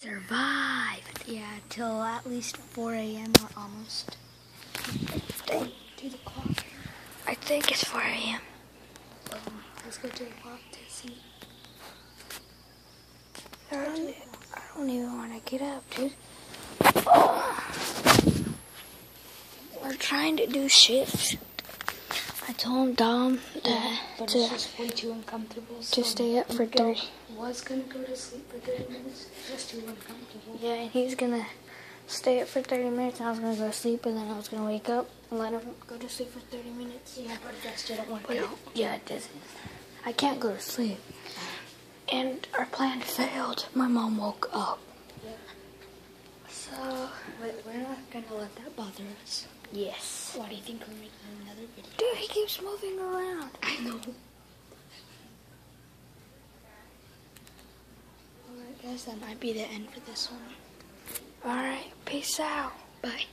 Survived. Yeah, till at least 4 a.m. or almost. Dang. To the clock. I think it's 4 a.m. Um, let's go to the clock to see. I don't, I don't even want to get up, dude. We're trying to do shifts. I told him Dom that But to, just way too uncomfortable. So to stay up for 30. was gonna go to sleep for 30 minutes. Just too uncomfortable. Yeah, and he's gonna stay up for 30 minutes, and I was gonna go to sleep, and then I was gonna wake up and let him go to sleep for 30 minutes. Yeah, but that still don't work. But out. yeah, it doesn't. I can't go to sleep. And our plan failed. My mom woke up. So, But we're not gonna let that bother us. yes. Why do you think we're making another video? He keeps moving around. I know. Alright guys, that might be the end for this one. Alright, peace out. Bye.